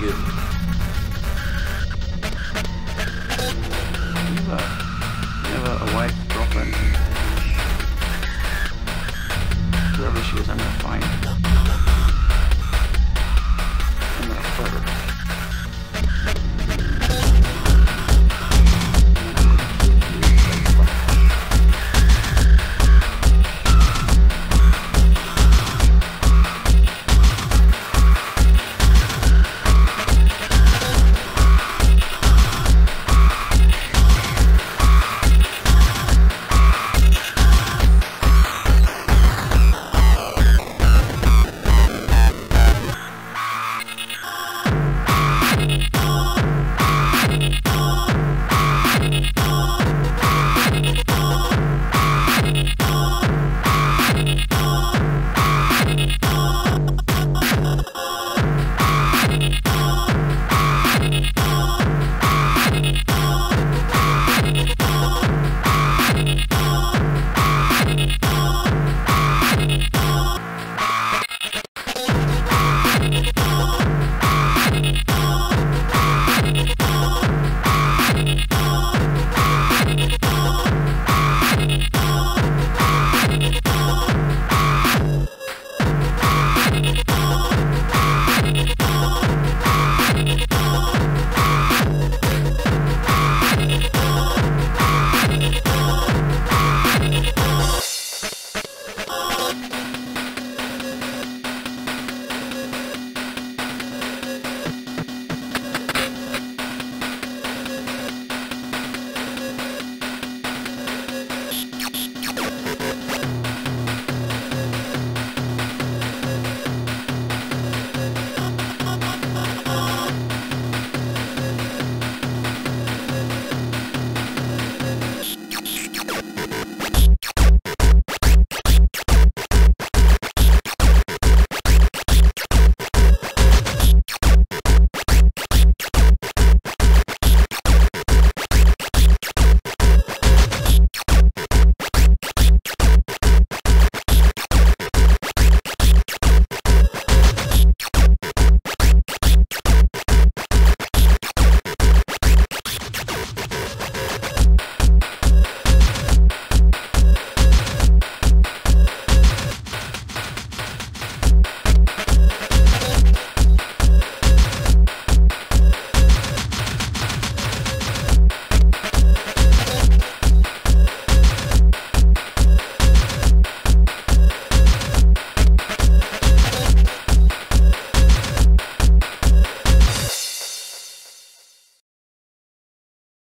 good. Never, never a white girlfriend. Whoever she is, I'm gonna find.